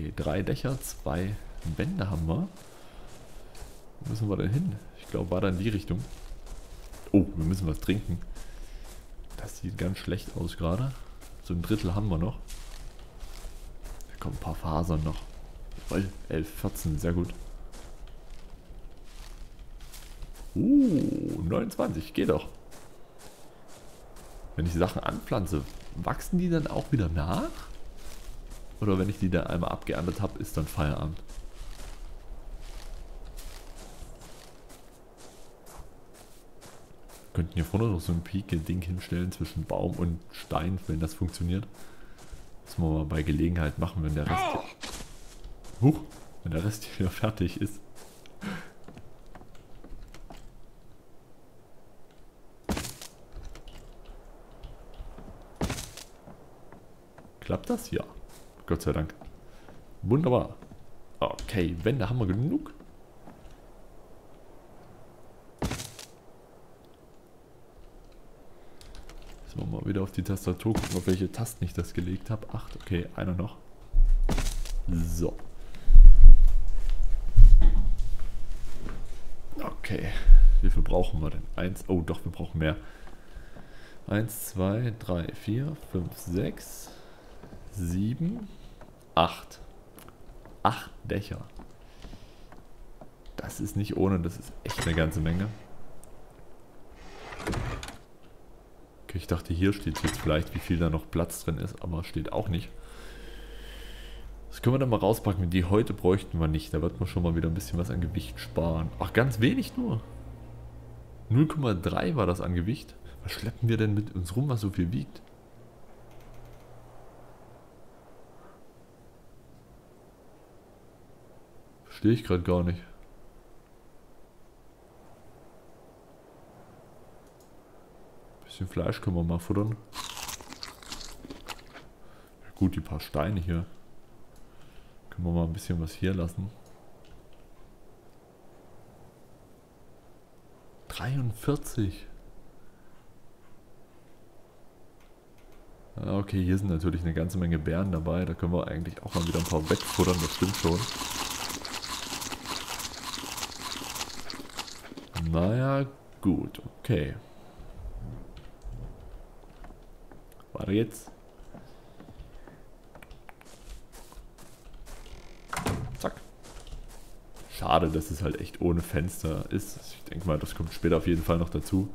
Okay, drei Dächer, zwei Wände haben wir. Wo müssen wir denn hin? Ich glaube, war da in die Richtung. Oh, wir müssen was trinken. Das sieht ganz schlecht aus gerade. So ein Drittel haben wir noch. Da kommen ein paar Fasern noch. Jawohl, 11, 14, sehr gut. Uh, 29, geht doch. Wenn ich Sachen anpflanze, wachsen die dann auch wieder nach? Oder wenn ich die da einmal abgeerntet habe, ist dann Feierabend? Wir könnten hier vorne noch so ein Pike-Ding hinstellen zwischen Baum und Stein, wenn das funktioniert. Das müssen wir mal bei Gelegenheit machen, wenn der Rest... Huch, wenn der Rest hier fertig ist. Klappt das? Ja. Gott sei Dank. Wunderbar. Okay, Wände haben wir genug. So, mal wieder auf die Tastatur gucken, auf welche Tasten ich das gelegt habe. Acht, okay, einer noch. So. Okay, wie viel brauchen wir denn? Eins, oh doch, wir brauchen mehr. Eins, zwei, drei, vier, fünf, sechs, sieben, acht. Acht Dächer. Das ist nicht ohne, das ist echt eine ganze Menge. Okay, ich dachte, hier steht jetzt vielleicht, wie viel da noch Platz drin ist, aber steht auch nicht. Das können wir dann mal rauspacken. Die heute bräuchten wir nicht. Da wird man schon mal wieder ein bisschen was an Gewicht sparen. Ach, ganz wenig nur. 0,3 war das an Gewicht. Was schleppen wir denn mit uns rum, was so viel wiegt? Verstehe ich gerade gar nicht. Bisschen Fleisch können wir mal futtern. Gut, die paar Steine hier. Können wir mal ein bisschen was hier lassen. 43. Okay, hier sind natürlich eine ganze Menge Bären dabei. Da können wir eigentlich auch mal wieder ein paar wegfuttern, das stimmt schon. Naja, gut, okay. Warte jetzt. Zack. Schade, dass es halt echt ohne Fenster ist. Ich denke mal, das kommt später auf jeden Fall noch dazu.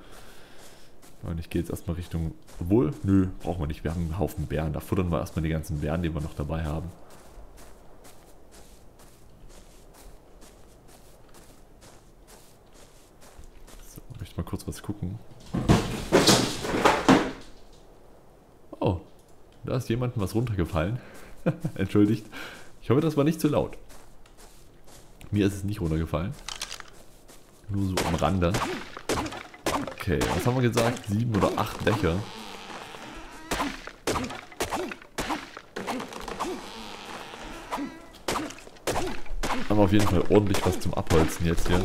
Und ich gehe jetzt erstmal Richtung... Obwohl, nö, brauchen wir nicht. Wir haben einen Haufen Bären. Da futtern wir erstmal die ganzen Bären, die wir noch dabei haben. So, möchte mal kurz was gucken. Oh, da ist jemandem was runtergefallen. Entschuldigt. Ich hoffe, das war nicht zu laut. Mir ist es nicht runtergefallen. Nur so am Rande. Okay, was haben wir gesagt? Sieben oder acht Dächer. Haben wir auf jeden Fall ordentlich was zum Abholzen jetzt hier.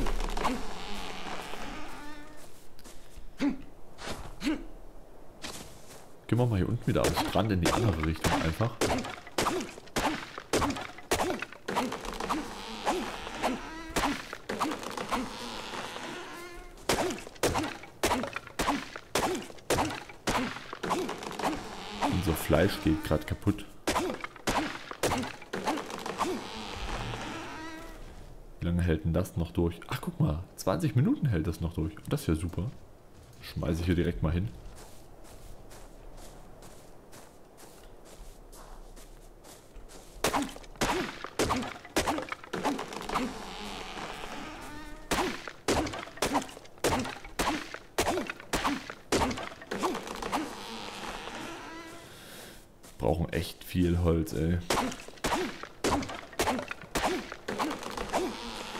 Wir mal hier unten wieder am Strand in die andere Richtung einfach. Unser Fleisch geht gerade kaputt. Wie lange hält denn das noch durch? Ach, guck mal. 20 Minuten hält das noch durch. Das ist ja super. Schmeiße ich hier direkt mal hin. Brauchen echt viel Holz, ey.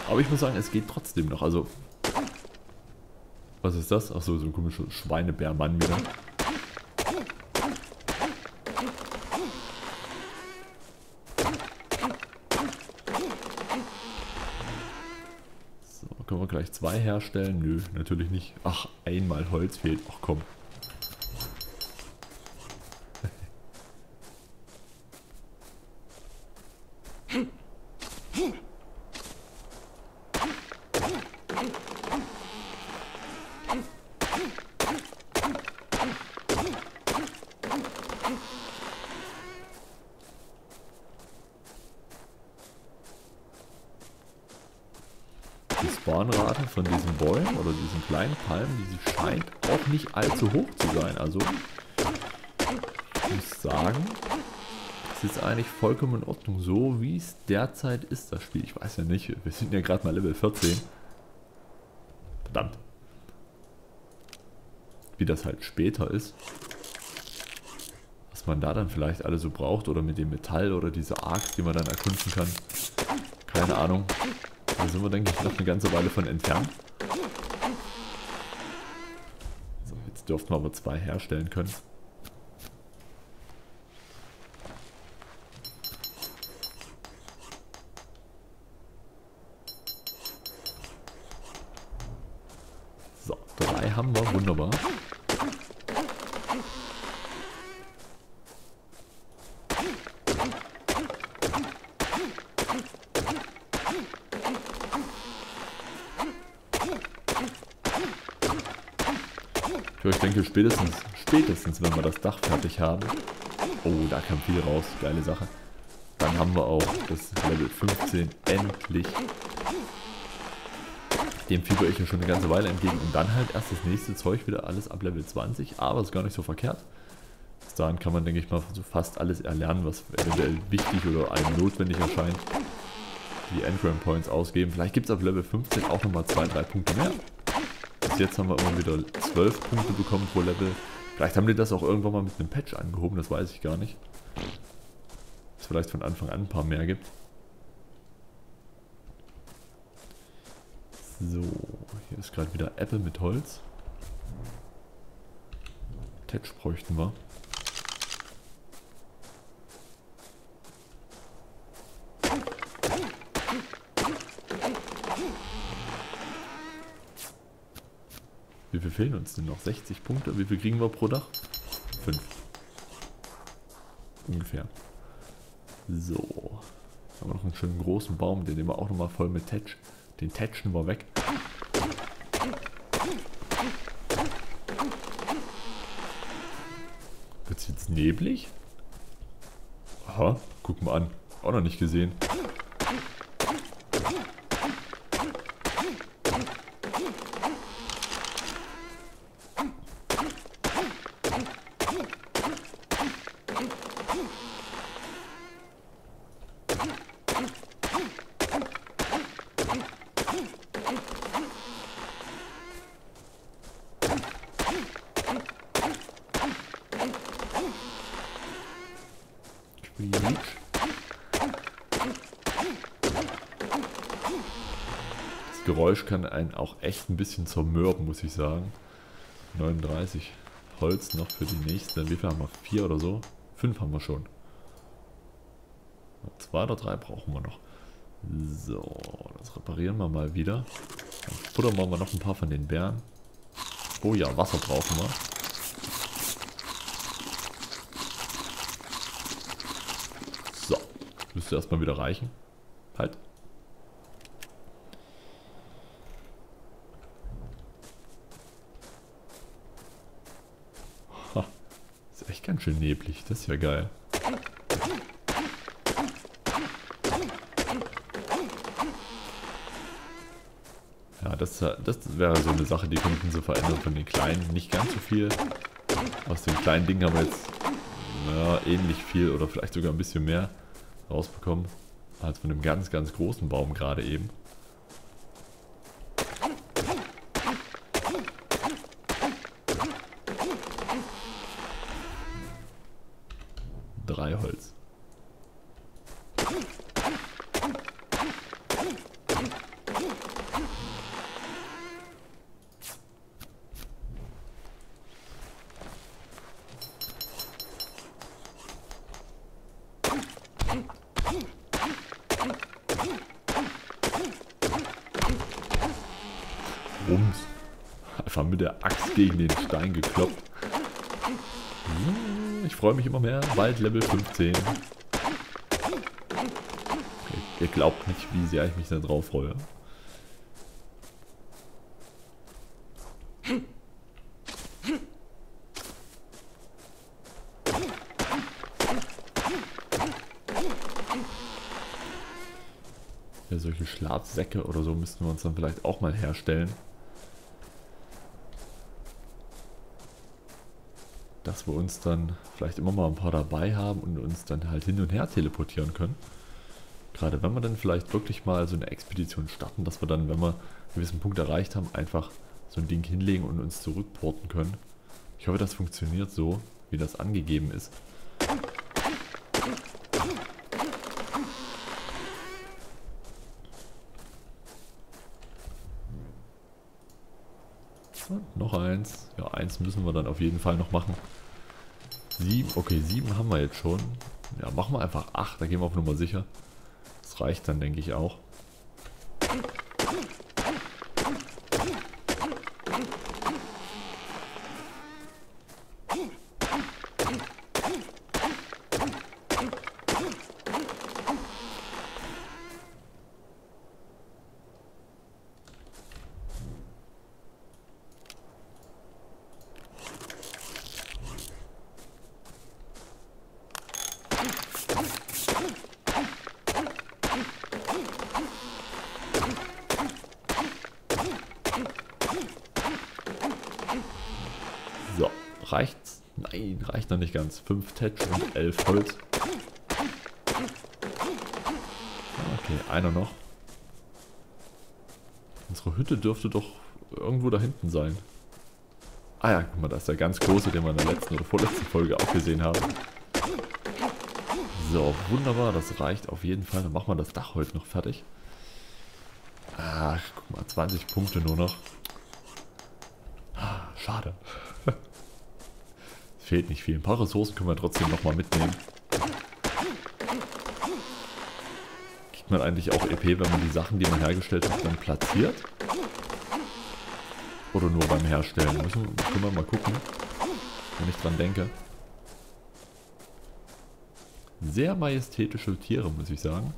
Aber ich muss sagen, es geht trotzdem noch. Also, was ist das? Achso, so ein komischer Schweinebärmann wieder. So, können wir gleich zwei herstellen? Nö, natürlich nicht. Ach, einmal Holz fehlt. Ach komm. Die Spawnrate von diesen Bäumen oder diesen kleinen Palmen, die scheint auch nicht allzu hoch zu sein. Also ich muss sagen, es ist eigentlich vollkommen in Ordnung, so wie es derzeit ist, das Spiel. Ich weiß ja nicht, wir sind ja gerade mal Level 14. Verdammt. Wie das halt später ist. Was man da dann vielleicht alle so braucht oder mit dem Metall oder dieser Axt, die man dann erkunden kann. Keine Ahnung. Da sind wir, denke ich, noch eine ganze Weile von entfernt. So, jetzt dürften wir aber zwei herstellen können. So, drei haben wir, wunderbar. Ich denke spätestens, spätestens, wenn wir das Dach fertig haben. Oh, da kam viel raus. Geile Sache. Dann haben wir auch das Level 15 endlich. Dem fieber ich ja schon eine ganze Weile entgegen. Und dann halt erst das nächste Zeug wieder alles ab Level 20. Aber ist gar nicht so verkehrt. Bis dahin kann man, denke ich mal, so fast alles erlernen, was eventuell wichtig oder einem notwendig erscheint. Die Engram Points ausgeben. Vielleicht gibt es ab Level 15 auch nochmal 2-3 Punkte mehr. Jetzt haben wir immer wieder 12 Punkte bekommen pro Level. Vielleicht haben die das auch irgendwann mal mit einem Patch angehoben, das weiß ich gar nicht. Dass es vielleicht von Anfang an ein paar mehr gibt. So, hier ist gerade wieder Apple mit Holz. Tetch bräuchten wir. Wie viel fehlen uns denn noch? 60 Punkte? Wie viel kriegen wir pro Dach? 5. Ungefähr. So. Haben wir noch einen schönen großen Baum, den nehmen wir auch nochmal voll mit Tetch. Den Tetchen wir weg. Wird es jetzt neblig? Aha, guck mal an. Auch noch nicht gesehen. Das Geräusch kann einen auch echt ein bisschen zermürben, muss ich sagen. 39 Holz noch für die nächste. Wie viel haben wir? Vier oder so? Fünf haben wir schon. Zwei oder drei brauchen wir noch. So, das reparieren wir mal wieder. Dann futtern wir noch ein paar von den Bären. Oh ja, Wasser brauchen wir. So, müsste erstmal wieder reichen. Halt. Echt ganz schön neblig, das ist ja geil. Ja, das, das wäre so eine Sache, die könnten sie verändern von den kleinen. Nicht ganz so viel. Aus den kleinen Dingen haben wir jetzt ja, ähnlich viel oder vielleicht sogar ein bisschen mehr rausbekommen. Als von dem ganz, ganz großen Baum gerade eben. mit der Axt gegen den Stein gekloppt. Hm, ich freue mich immer mehr. Bald Level 15. Ihr glaubt nicht, wie sehr ich mich da drauf freue. Ja, solche Schlafsäcke oder so müssten wir uns dann vielleicht auch mal herstellen. Dass wir uns dann vielleicht immer mal ein paar dabei haben und uns dann halt hin und her teleportieren können. Gerade wenn wir dann vielleicht wirklich mal so eine Expedition starten, dass wir dann, wenn wir einen gewissen Punkt erreicht haben, einfach so ein Ding hinlegen und uns zurückporten können. Ich hoffe, das funktioniert so, wie das angegeben ist. Und noch eins. Ja, eins müssen wir dann auf jeden Fall noch machen. Sieben, okay, sieben haben wir jetzt schon. Ja, machen wir einfach acht, da gehen wir auf Nummer sicher. Das reicht dann, denke ich, auch. Reicht's? Nein, reicht noch nicht ganz. 5 Tetsch und 11 Holz. Okay, einer noch. Unsere Hütte dürfte doch irgendwo da hinten sein. Ah ja, guck mal, da ist der ganz große, den wir in der letzten oder vorletzten Folge auch gesehen haben. So, wunderbar, das reicht auf jeden Fall. Dann machen wir das Dach heute noch fertig. Ach, guck mal, 20 Punkte nur noch. Ah, schade fehlt nicht viel. Ein paar Ressourcen können wir trotzdem nochmal mitnehmen. Kriegt man eigentlich auch EP, wenn man die Sachen, die man hergestellt hat, dann platziert? Oder nur beim Herstellen? Müssen, können wir mal gucken, wenn ich dran denke. Sehr majestätische Tiere, muss ich sagen.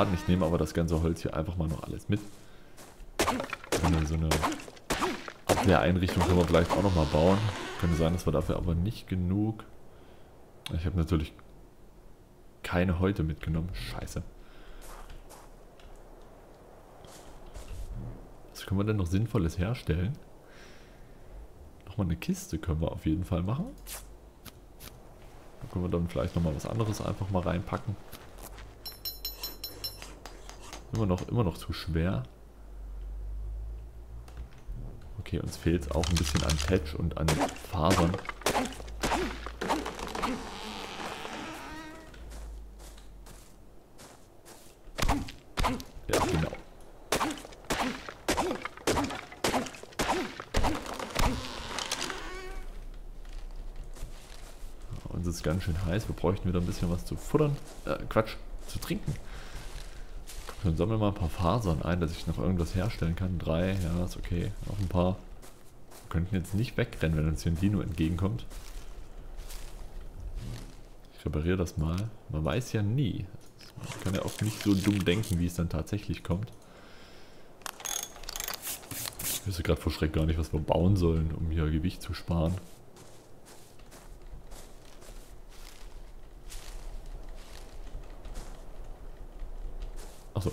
Überladen, ich nehme aber das ganze Holz hier einfach mal noch alles mit. So eine, so eine Abwehreinrichtung können wir vielleicht auch noch mal bauen. Könnte sein, dass wir dafür aber nicht genug... Ich habe natürlich keine Häute mitgenommen. Scheiße. Was können wir denn noch Sinnvolles herstellen? Nochmal eine Kiste können wir auf jeden Fall machen. Da können wir dann vielleicht nochmal was anderes einfach mal reinpacken. Immer noch, immer noch zu schwer. Okay, uns fehlt es auch ein bisschen an Patch und an Fasern. Ja, genau. Uns ist ganz schön heiß. Wir bräuchten wieder ein bisschen was zu futtern. Äh, Quatsch, zu trinken. Dann sammeln wir mal ein paar Fasern ein, dass ich noch irgendwas herstellen kann. Drei, ja, ist okay. Noch ein paar. Wir könnten jetzt nicht wegrennen, wenn uns hier ein Dino entgegenkommt. Ich repariere das mal. Man weiß ja nie. Man kann ja auch nicht so dumm denken, wie es dann tatsächlich kommt. Ich wüsste gerade vor Schreck gar nicht, was wir bauen sollen, um hier Gewicht zu sparen. Achso.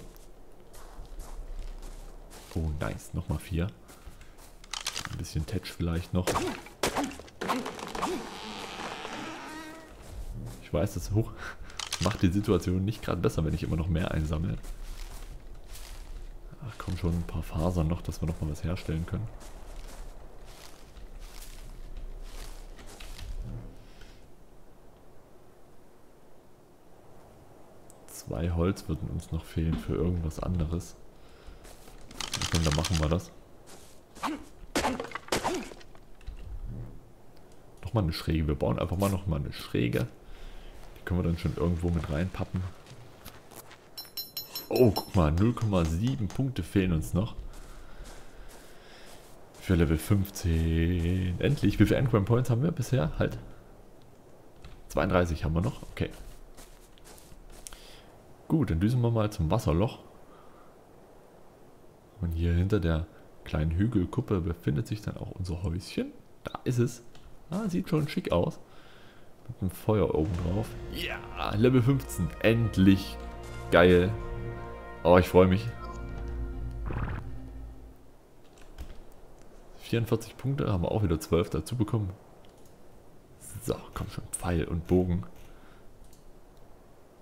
Oh, nice. Nochmal vier. Ein bisschen Tetch vielleicht noch. Ich weiß, das hoch macht die Situation nicht gerade besser, wenn ich immer noch mehr einsammle. Ach komm schon, ein paar Fasern noch, dass wir noch mal was herstellen können. Zwei Holz würden uns noch fehlen für irgendwas anderes. Und dann machen wir das. Nochmal eine Schräge. Wir bauen einfach mal nochmal eine Schräge. Die können wir dann schon irgendwo mit reinpappen. Oh, guck mal, 0,7 Punkte fehlen uns noch. Für Level 15. Endlich. Wie viele Engram Points haben wir bisher? Halt. 32 haben wir noch. Okay. Gut, dann düsen wir mal zum Wasserloch. Und hier hinter der kleinen Hügelkuppe befindet sich dann auch unser Häuschen. Da ist es. Ah, sieht schon schick aus. Mit einem Feuer oben drauf. Ja, Level 15. Endlich. Geil. Oh, ich freue mich. 44 Punkte, haben wir auch wieder 12 dazu bekommen. So, komm schon, Pfeil und Bogen.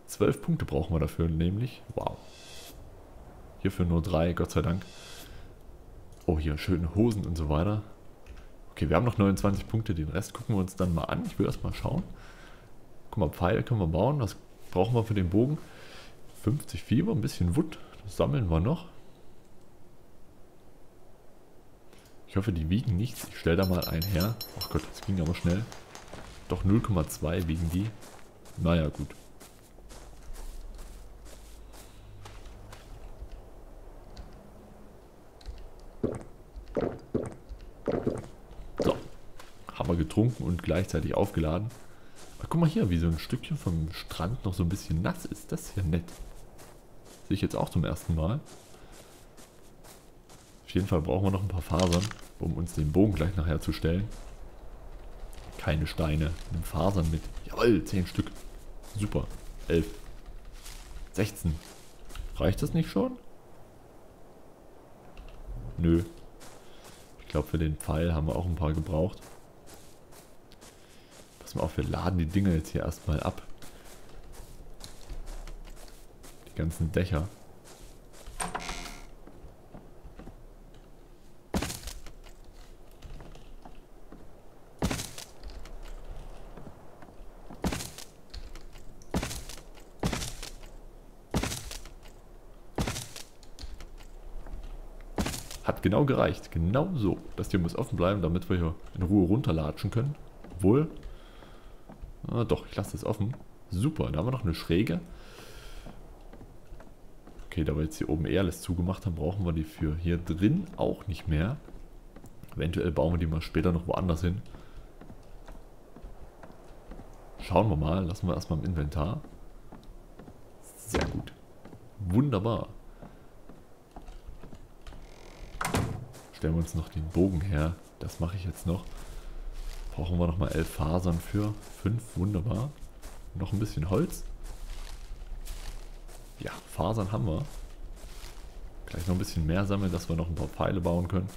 12 Punkte brauchen wir dafür, nämlich. Wow. Hierfür nur 3, Gott sei Dank. Oh, hier schöne Hosen und so weiter. Okay, wir haben noch 29 Punkte, den Rest gucken wir uns dann mal an. Ich will erst mal schauen. Guck mal, Pfeil können wir bauen. Was brauchen wir für den Bogen? 50 Fieber, ein bisschen Wood. Das sammeln wir noch. Ich hoffe, die wiegen nichts. Ich stelle da mal einen her. Ach Gott, das ging aber schnell. Doch 0,2 wiegen die. Naja, gut. So. Haben wir getrunken und gleichzeitig aufgeladen. Ach, guck mal hier, wie so ein Stückchen vom Strand noch so ein bisschen nass ist. Das ist ja nett. Sehe ich jetzt auch zum ersten Mal. Auf jeden Fall brauchen wir noch ein paar Fasern um uns den Bogen gleich nachher zu stellen. Keine Steine, nimm Fasern mit. Jawoll, 10 Stück. Super. 11. 16. Reicht das nicht schon? Nö. Ich glaube, für den Pfeil haben wir auch ein paar gebraucht. Mal auf, wir laden die Dinger jetzt hier erstmal ab. Die ganzen Dächer. Hat genau gereicht. Genau so. Das hier muss offen bleiben, damit wir hier in Ruhe runterlatschen können. Obwohl. Ah, doch, ich lasse das offen. Super, da haben wir noch eine Schräge. Okay, da wir jetzt hier oben eher alles zugemacht haben, brauchen wir die für hier drin auch nicht mehr. Eventuell bauen wir die mal später noch woanders hin. Schauen wir mal. Lassen wir erstmal im Inventar. Sehr gut. Wunderbar. stellen wir uns noch den Bogen her. Das mache ich jetzt noch. Brauchen wir nochmal elf Fasern für. Fünf, wunderbar. Noch ein bisschen Holz. Ja, Fasern haben wir. Gleich noch ein bisschen mehr sammeln, dass wir noch ein paar Pfeile bauen können.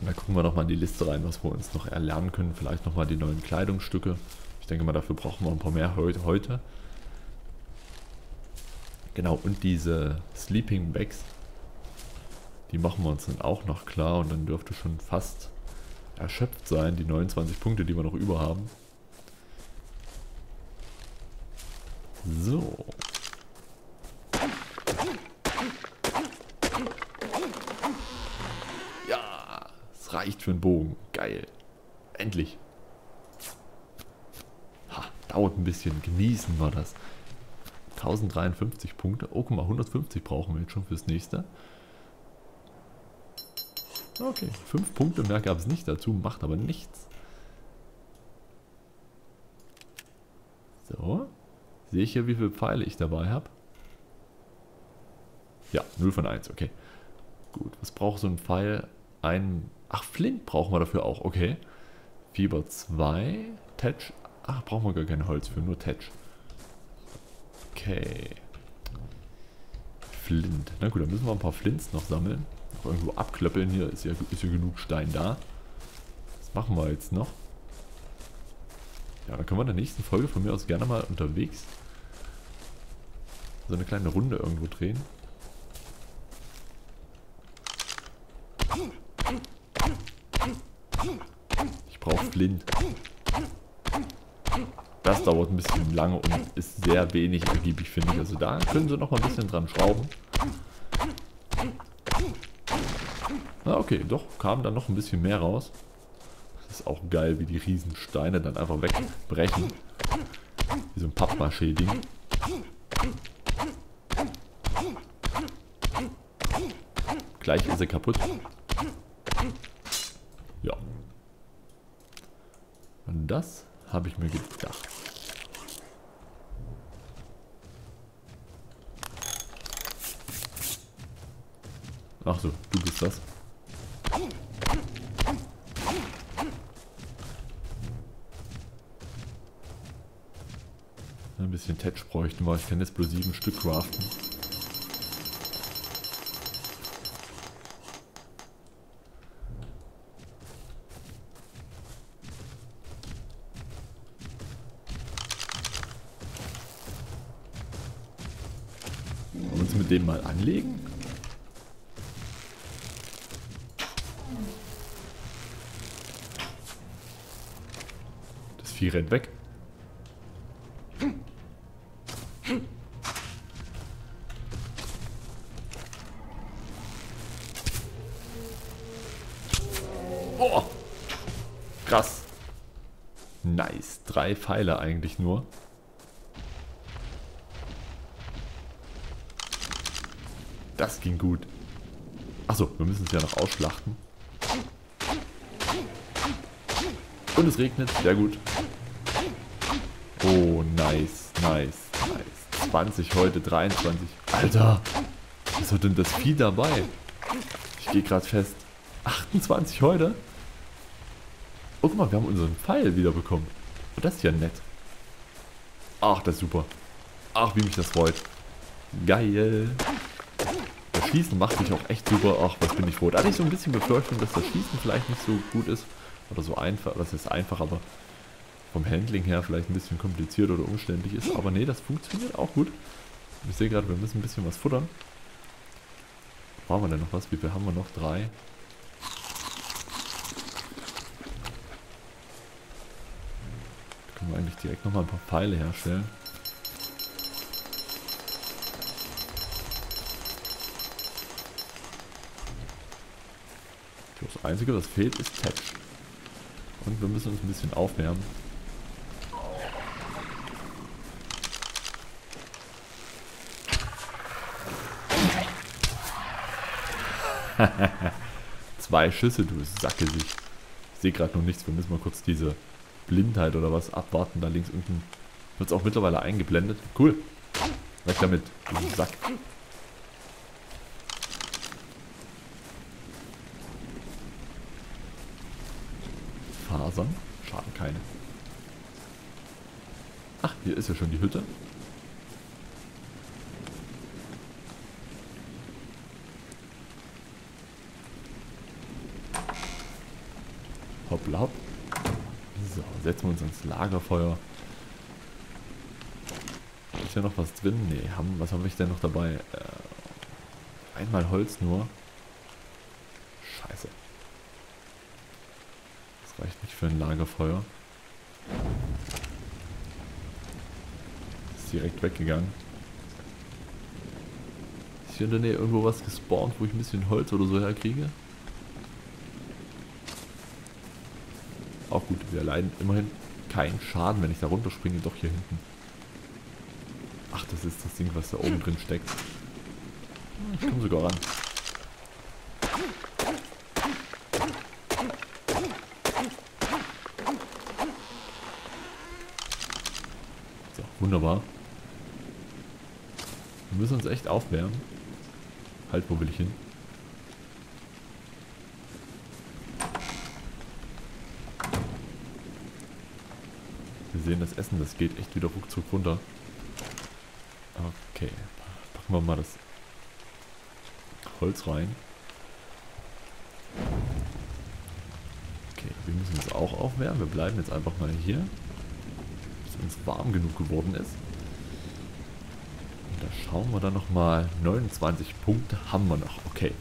Und dann gucken wir nochmal in die Liste rein, was wir uns noch erlernen können. Vielleicht nochmal die neuen Kleidungsstücke. Ich denke mal, dafür brauchen wir ein paar mehr heute. Genau, und diese Sleeping Bags, die machen wir uns dann auch noch klar und dann dürfte schon fast erschöpft sein, die 29 Punkte, die wir noch über haben. So. Ja, es reicht für einen Bogen. Geil. Endlich. Ha, dauert ein bisschen. Genießen wir das. 1053 Punkte. Oh, guck mal, 150 brauchen wir jetzt schon fürs nächste. Okay, 5 Punkte mehr gab es nicht dazu, macht aber nichts. So. Sehe ich hier, wie viele Pfeile ich dabei habe? Ja, 0 von 1, okay. Gut, was braucht so ein Pfeil? Ein... Ach, Flint brauchen wir dafür auch, okay. Fieber 2, Tetch. Ach, brauchen wir gar kein Holz für, nur Tetch. Okay. Flint. Na gut, dann müssen wir ein paar Flints noch sammeln. Noch irgendwo abklöppeln. Hier ist ja, ist ja genug Stein da. Was machen wir jetzt noch? Ja, dann können wir in der nächsten Folge von mir aus gerne mal unterwegs so eine kleine Runde irgendwo drehen. Ich brauche Flint. Das dauert ein bisschen lange und ist sehr wenig ergiebig, finde ich. Also da können sie noch mal ein bisschen dran schrauben. Okay, doch, kam dann noch ein bisschen mehr raus. Das ist auch geil, wie die Riesensteine dann einfach wegbrechen. Wie so ein Pappmaché-Ding. Gleich ist er kaputt. Ja. Und das habe ich mir gedacht. Ach so, du bist das. Ein bisschen Tetch bräuchten wir. Ich kann jetzt bloß sieben Stück craften. Wollen wir uns mit dem mal anlegen? Das Vieh rennt weg. Drei Pfeile eigentlich nur. Das ging gut. Achso, wir müssen es ja noch ausschlachten. Und es regnet. Sehr gut. Oh, nice, nice, nice. 20 heute, 23. Alter, was hat denn das Vieh dabei? Ich gehe gerade fest. 28 heute? Oh, guck mal, wir haben unseren Pfeil wiederbekommen. Und das ist ja nett. Ach, das ist super. Ach, wie mich das freut. Geil. Das Schießen macht mich auch echt super. Ach, was bin ich froh. Da hatte ich so ein bisschen Befürchtung, dass das Schießen vielleicht nicht so gut ist. Oder so einfach. Das ist einfach, aber vom Handling her vielleicht ein bisschen kompliziert oder umständlich ist. Aber nee, das funktioniert auch gut. Ich sehe gerade, wir müssen ein bisschen was futtern. Brauchen wir denn noch was? Wie viel haben wir noch? Drei. Wir eigentlich direkt nochmal ein paar Pfeile herstellen. Das Einzige, was fehlt, ist Tetch. Und wir müssen uns ein bisschen aufwärmen. Zwei Schüsse, du Sackgesicht. Ich sehe gerade noch nichts. Wir müssen mal kurz diese Blindheit oder was abwarten. Da links unten wird es auch mittlerweile eingeblendet. Cool. Weg damit, Sack. Fasern. Schaden keine. Ach, hier ist ja schon die Hütte. Hoppla hopp. So, setzen wir uns ins Lagerfeuer. Ist ja noch was drin? Nee, haben, was habe ich denn noch dabei? Äh, einmal Holz nur. Scheiße. Das reicht nicht für ein Lagerfeuer. Ist direkt weggegangen. Ist hier in der Nähe irgendwo was gespawnt, wo ich ein bisschen Holz oder so herkriege? Auch gut, wir leiden immerhin keinen Schaden, wenn ich da runterspringe, doch hier hinten. Ach, das ist das Ding, was da oben drin steckt. Ich komme sogar ran. So, wunderbar. Wir müssen uns echt aufwärmen. Halt, wo will ich hin? Sehen das Essen, das geht echt wieder ruckzuck runter. Okay, packen wir mal das Holz rein. Okay, wir müssen uns auch aufwärmen. Wir bleiben jetzt einfach mal hier, bis uns warm genug geworden ist. Und da schauen wir dann nochmal. 29 Punkte haben wir noch. Okay.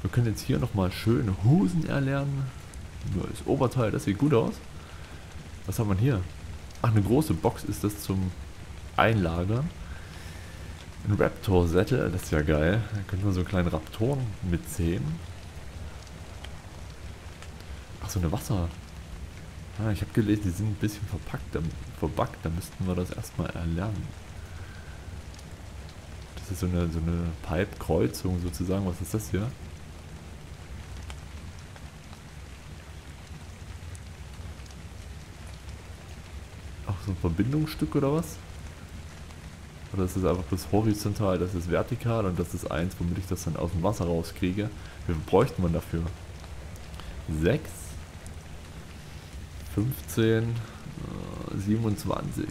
Wir können jetzt hier nochmal schön Hosen erlernen. Nur das Oberteil, das sieht gut aus. Was haben wir hier? Ach, eine große Box ist das zum Einlagern. Ein Raptor-Sättel, das ist ja geil. Da können wir so einen kleinen Raptoren mitziehen. Ach, so eine Wasser... Ah, ich habe gelesen, die sind ein bisschen verpackt, verbuggt, da müssten wir das erstmal erlernen. Das ist so eine, so eine Pipe-Kreuzung sozusagen. Was ist das hier? So ein Verbindungsstück oder was? Oder ist das einfach bloß horizontal, das ist vertikal und das ist eins, womit ich das dann aus dem Wasser rauskriege? Wie viel bräuchte man dafür? 6 15 äh, 27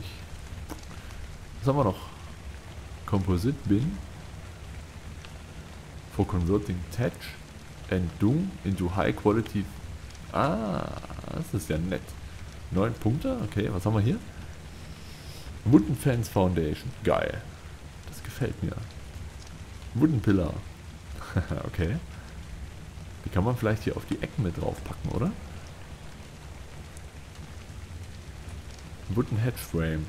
Was haben wir noch? Composite Bin for converting Touch and Doom into high quality. Ah, das ist ja nett. 9 Punkte, okay, was haben wir hier? Wooden Fans Foundation. Geil. Das gefällt mir. Wooden Pillar. okay. Die kann man vielleicht hier auf die Ecken mit draufpacken, oder? Wooden Hedge Frame.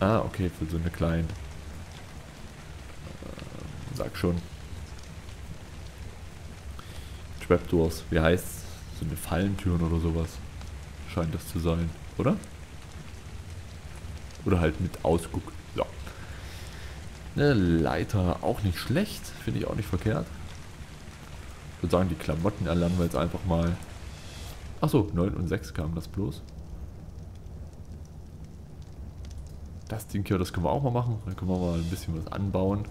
Ah, okay, für so eine kleine. Äh, sag schon. Trapdoors. Wie heißt So eine Fallentüren oder sowas. Scheint das zu sein oder? Oder halt mit Ausguck. So. Eine Leiter auch nicht schlecht. Finde ich auch nicht verkehrt. Ich würde sagen, die Klamotten erlernen wir jetzt einfach mal. Achso, 9 und 6 kamen das bloß. Das Ding hier, das können wir auch mal machen. Dann können wir mal ein bisschen was anbauen.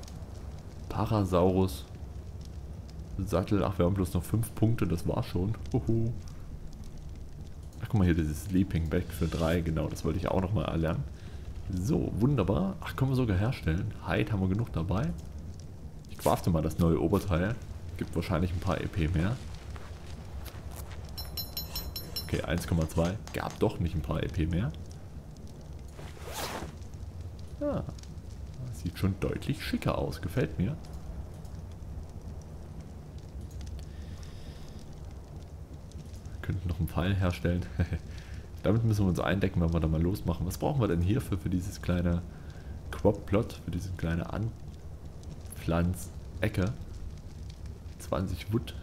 Parasaurus. Sattel, ach, wir haben bloß noch 5 Punkte, das war schon. Uhu. Ach, guck mal hier, dieses Sleeping Bag für 3, genau, das wollte ich auch nochmal erlernen. So, wunderbar. Ach, können wir sogar herstellen. Hide haben wir genug dabei. Ich crafte mal das neue Oberteil. Gibt wahrscheinlich ein paar EP mehr. Okay, 1,2. Gab doch nicht ein paar EP mehr. Ja. Sieht schon deutlich schicker aus. Gefällt mir. könnten noch einen Pfeil herstellen. Damit müssen wir uns eindecken, wenn wir da mal losmachen. Was brauchen wir denn hierfür, für dieses kleine Crop-Plot, für diese kleine Anpflanzecke? 20 Wood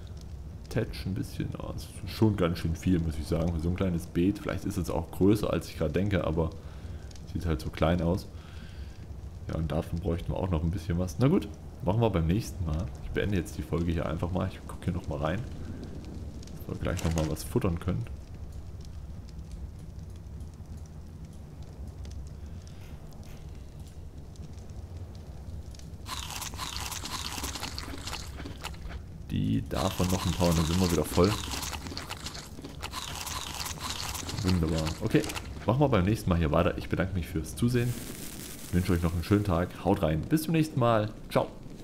Tatch ein bisschen. Oh, das ist schon ganz schön viel, muss ich sagen, für so ein kleines Beet. Vielleicht ist es auch größer, als ich gerade denke, aber sieht halt so klein aus. Ja, und davon bräuchten wir auch noch ein bisschen was. Na gut, machen wir beim nächsten Mal. Ich beende jetzt die Folge hier einfach mal. Ich gucke hier nochmal rein wir gleich nochmal was futtern können. Die davon noch ein paar und dann sind wir wieder voll. Wunderbar. Okay, machen wir beim nächsten Mal hier weiter. Ich bedanke mich fürs Zusehen. Ich wünsche euch noch einen schönen Tag. Haut rein. Bis zum nächsten Mal. Ciao.